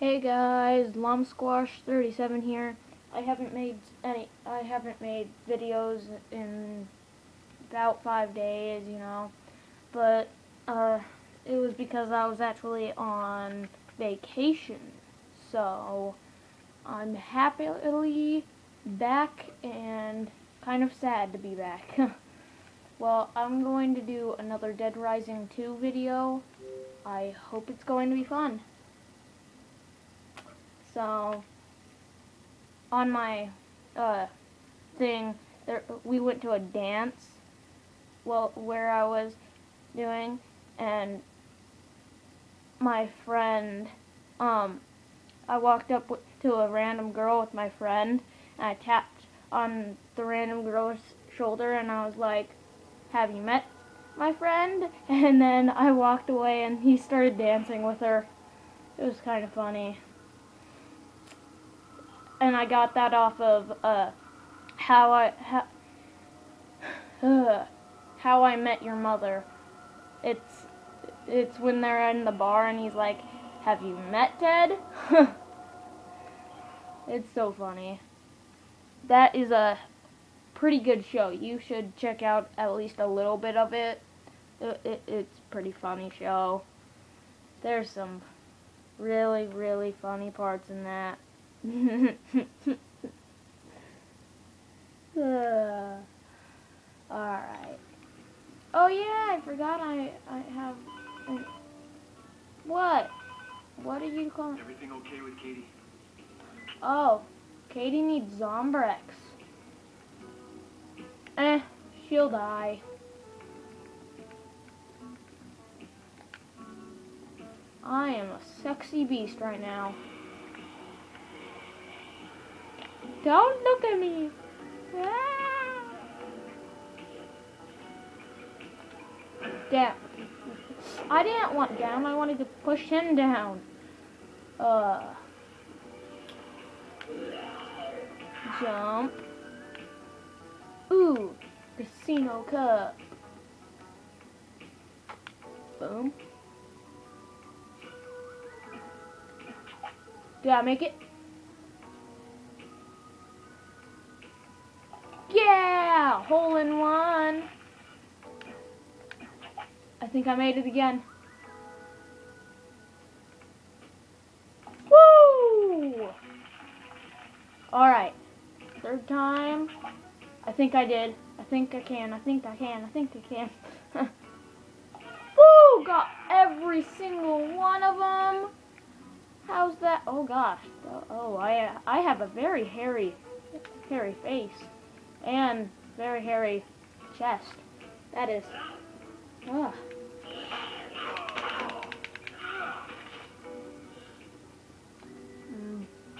Hey guys, Llama Squash 37 here. I haven't made any I haven't made videos in about 5 days, you know. But uh it was because I was actually on vacation. So I'm happily back and kind of sad to be back. well, I'm going to do another Dead Rising 2 video. I hope it's going to be fun. So, on my uh, thing, there, we went to a dance, well, where I was doing, and my friend, um, I walked up to a random girl with my friend, and I tapped on the random girl's shoulder, and I was like, have you met my friend? And then I walked away, and he started dancing with her. It was kind of funny and I got that off of uh, how I how, uh, how I met your mother. It's it's when they're in the bar and he's like, "Have you met Ted?" it's so funny. That is a pretty good show. You should check out at least a little bit of it. it, it it's pretty funny show. There's some really really funny parts in that. Uh, Alright. Oh yeah, I forgot I, I have... Uh, what? What are you calling? Everything okay with Katie? Oh, Katie needs Zombrex. Eh, she'll die. I am a sexy beast right now. Don't look at me. Damn. I didn't want down. I wanted to push him down. Uh. Jump. Ooh. Casino cup. Boom. Did I make it? Yeah! Hole in one. I think I made it again. Woo! Alright. Third time. I think I did. I think I can. I think I can. I think I can. Woo! Got every single one of them. How's that? Oh gosh. Oh, I I have a very hairy, hairy face and very hairy chest. That is. Ugh.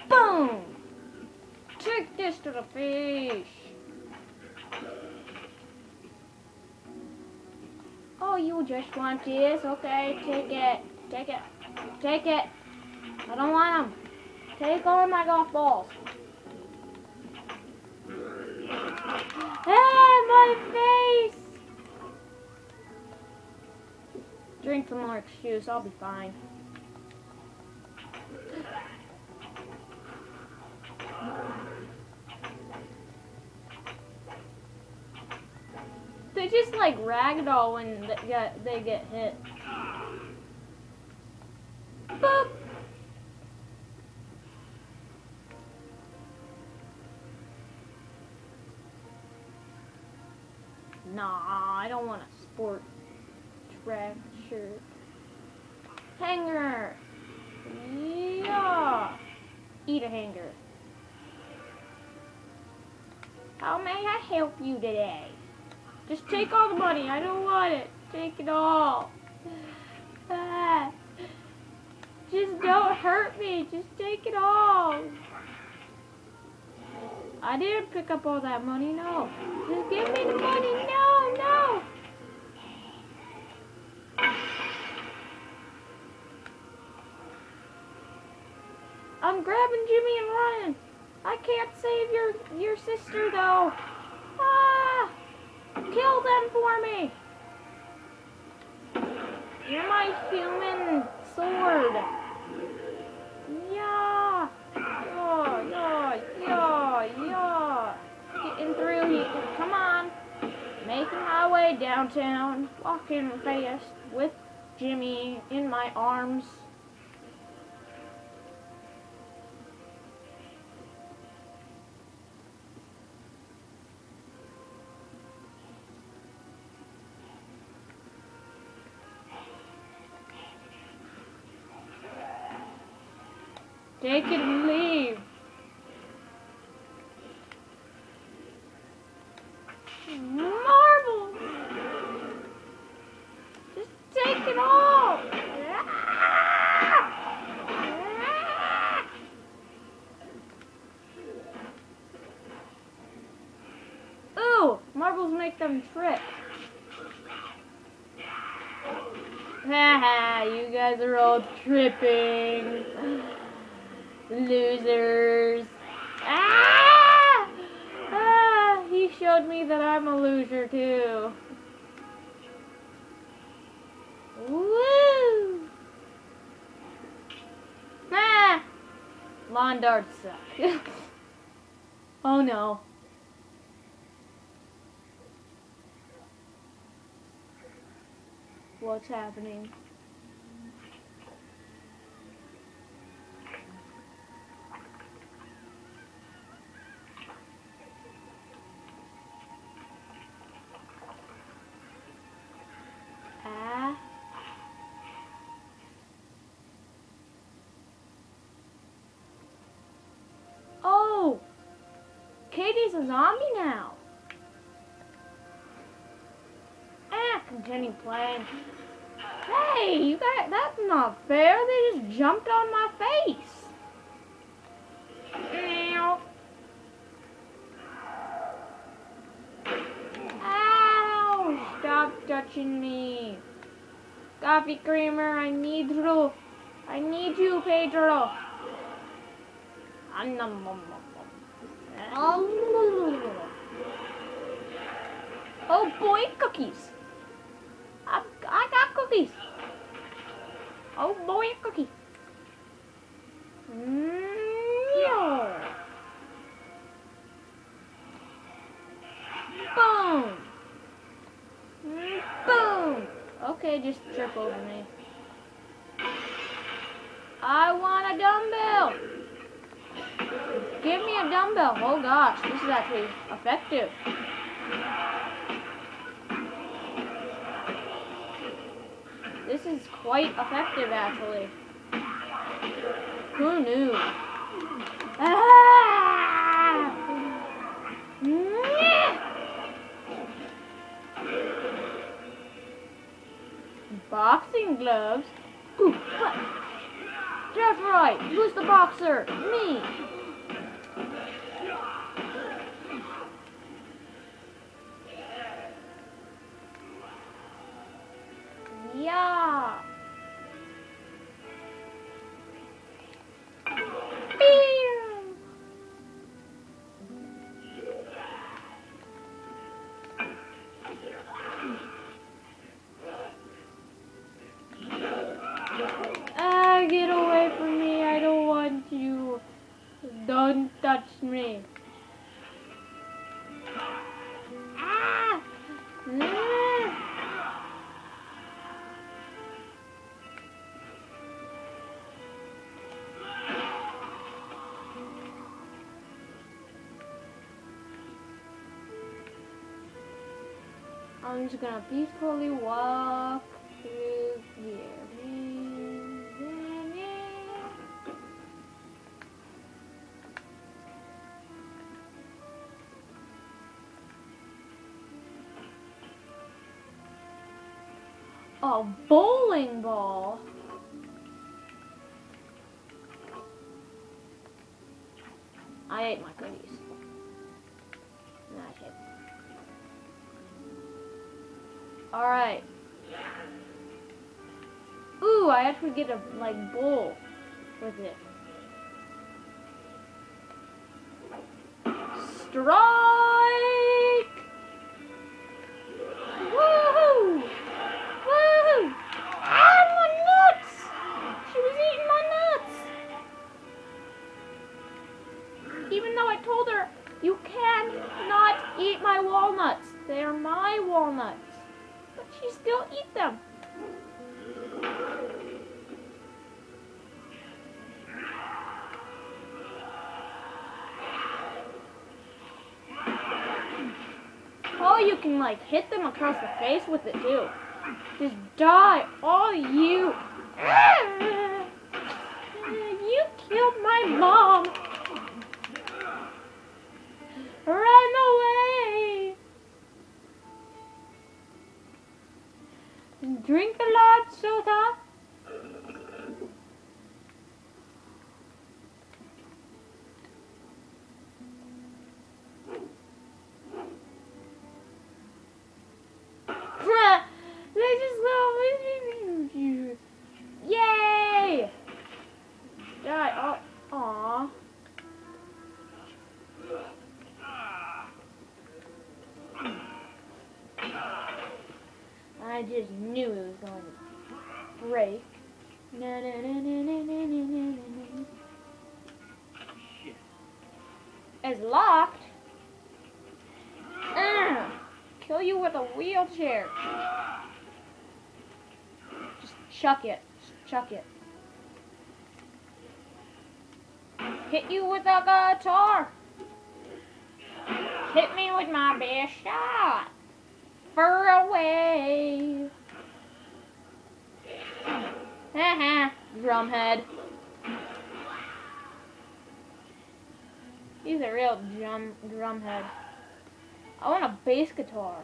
Boom! Take this to the face. Oh, you just want this? Okay, take it. Take it. Take it. I don't want them. Take all my golf balls. Ah, my face! Drink some more juice, I'll be fine. They just like ragdoll when they get, they get hit. Boop! Sport track shirt. Hanger! Yeah! Eat a hanger. How may I help you today? Just take all the money. I don't want it. Take it all. Ah. Just don't hurt me. Just take it all. I didn't pick up all that money, no. Just give me the money, no. me and running. I can't save your, your sister, though. Ah! Kill them for me! You're my human sword. Yeah! Yeah, yeah, yeah, yeah. Getting through here. Come on. Making my way downtown. Walking fast with Jimmy in my arms. It and leave. Marble! Just take it all! Ooh! Marbles make them trip. Haha, you guys are all tripping. Lawn darts suck. oh no. What's happening? Katie's a zombie now. Ah, continue playing. Hey, you got that's not fair. They just jumped on my face. Meow. Ow! Stop touching me. Coffee creamer, I need you. I need you, Pedro. Nom, nom, nom, Oh boy, cookies. I, I got cookies. Oh boy, cookie. Boom. Boom. Okay, just trip over me. I want a dumbbell. Give me a dumbbell. Oh gosh, this is actually effective. This is quite effective actually. Who knew? Ah! Boxing gloves? Ooh? That's right. Who's the boxer? Me. Ah! I'm just gonna peacefully walk A bowling ball. I ate my cookies. Not it. Alright. Ooh, I actually get a like bowl with it. Strike! Can like hit them across the face with it too. Just die, all you. You just knew it was going to break. Na, na, na, it's locked. Ugh. Kill you with a wheelchair. Just chuck it. Just chuck it. Hit you with a guitar. Hit me with my best shot. For a wave. Haha, uh-huh, drumhead. He's a real drum drumhead. I want a bass guitar.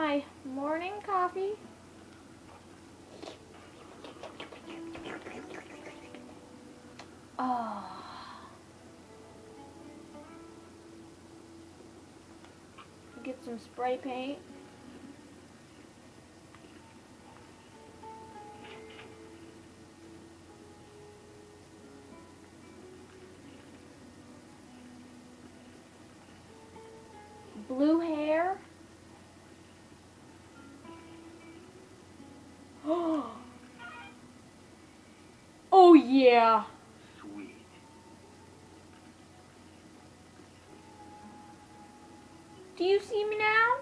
My morning coffee. Oh. Get some spray paint. Yeah. Sweet. Do you see me now?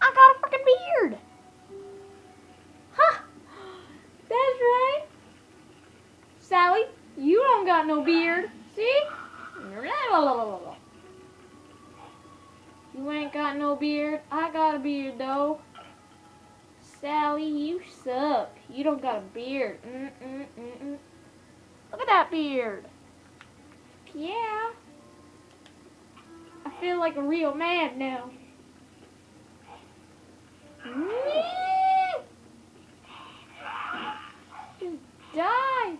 I got a freaking beard. Huh. That's right. Sally, you don't got no beard. See? You ain't got no beard. I got a beard though. Sally, you suck. You don't got a beard. Mm-mm-mm-mm. Look at that beard. Yeah. I feel like a real man now. Just. Die.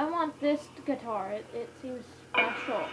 I want this guitar. It, it seems special.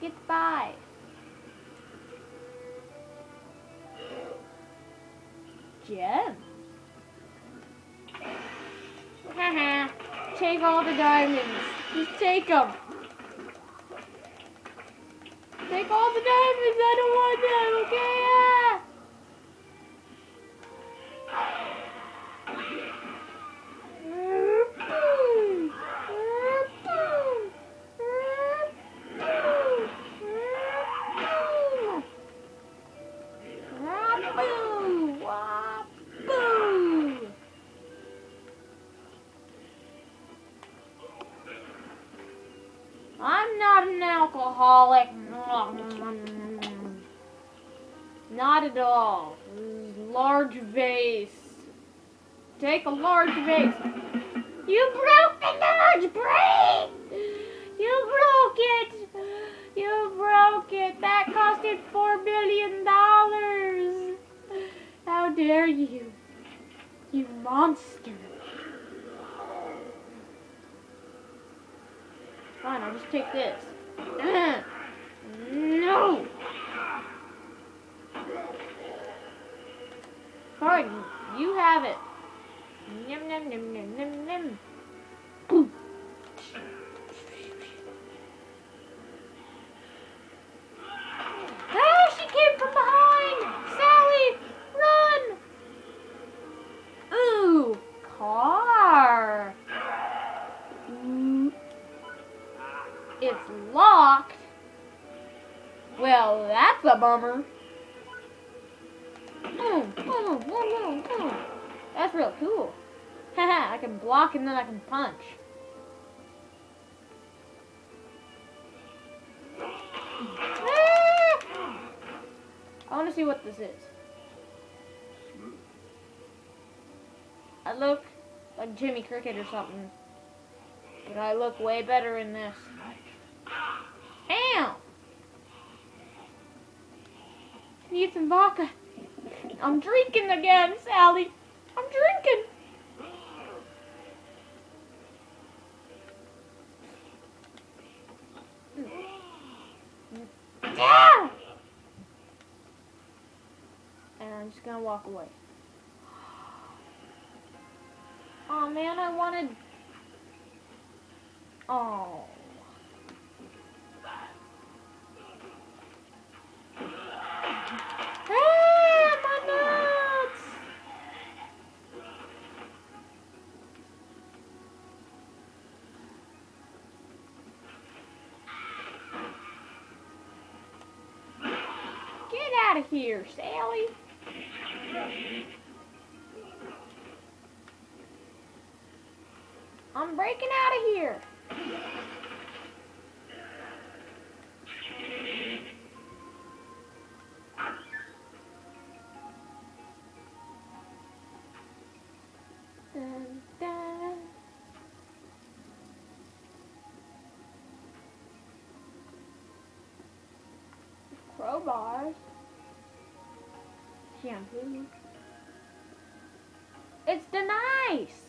Get by. Haha. take all the diamonds. Just take them. Take all the diamonds. I don't want them. Okay. Mm. Not at all. Large vase. Take a large vase. You broke the large brain! You broke it! You broke it! That costed four billion dollars! How dare you! You monster! Fine, I'll just take this. no! Fine, you have it. Yum, yum, yum, yum, yum, yum. Boom. That's a bummer. Mm, mm, mm. That's real cool. Haha, I can block and then I can punch. I want to see what this is. I look like Jimmy Cricket or something. But I look way better in this. Ow! Need some vodka. I'm drinking again, Sally. I'm drinking. Yeah! And I'm just gonna walk away. Oh man, I wanted. Oh. Out of here, Sally. I'm breaking out of here. Shampoo. It's the nice.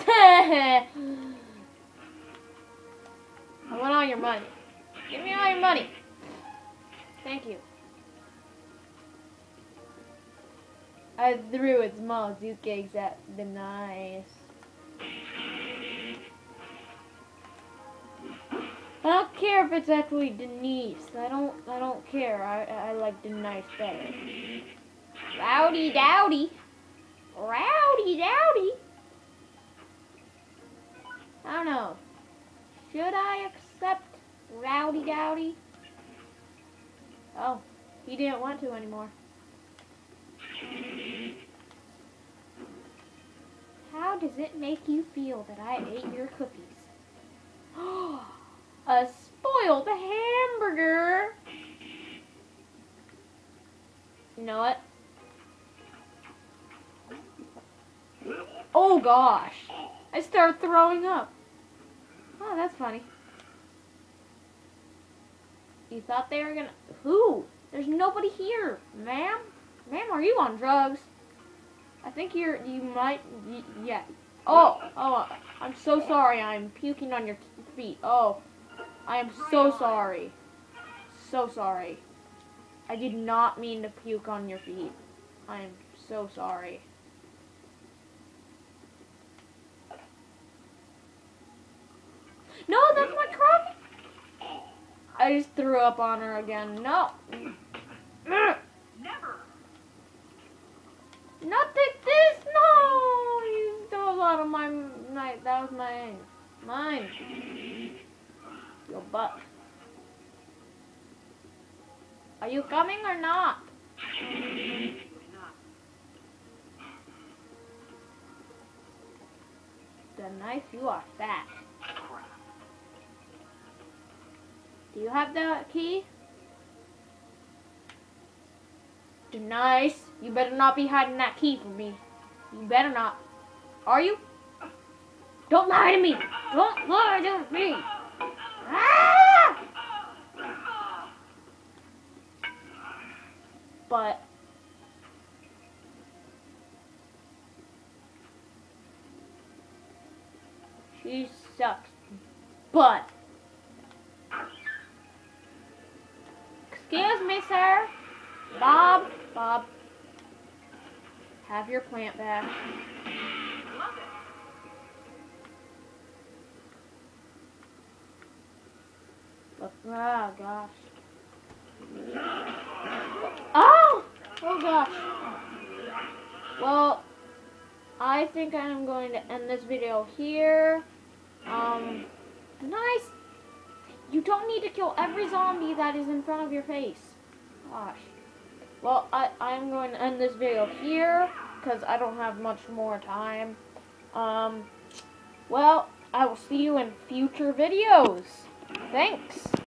I want all your money. Give me all your money. Thank you. I threw its small suitcase at the nice. I don't care if it's actually Denise. I don't. I don't care. I I like Denise better. Rowdy dowdy. Rowdy dowdy. I don't know. Should I accept Rowdy Dowdy? Oh, he didn't want to anymore. How does it make you feel that I ate your cookies? A spoiled hamburger! You know what? Oh gosh! I start throwing up. Oh, that's funny. You thought they were gonna. Who? There's nobody here, ma'am. Ma'am, are you on drugs? I think you're. You might. yeah. Oh, oh, I'm so sorry. I'm puking on your feet. Oh, I am so sorry. So sorry. I did not mean to puke on your feet. I am so sorry. No, that's my crop. I just threw up on her again. No. Never. Not like this. No. You stole out of my night. That was mine. Mine. Your butt. Are you coming or not? The knife, you are fat. Do you have the key? The Nice. You better not be hiding that key from me. You better not. Are you? Don't lie to me. Don't lie to me. But she sucks. But Excuse me, sir. Bob, Bob. Have your plant back. Oh gosh. Oh! Oh gosh. Well, I think I'm going to end this video here. Um, nice. You don't need to kill every zombie that is in front of your face. Gosh. Well, I, I'm going to end this video here because I don't have much more time. Um, well, I will see you in future videos. Thanks.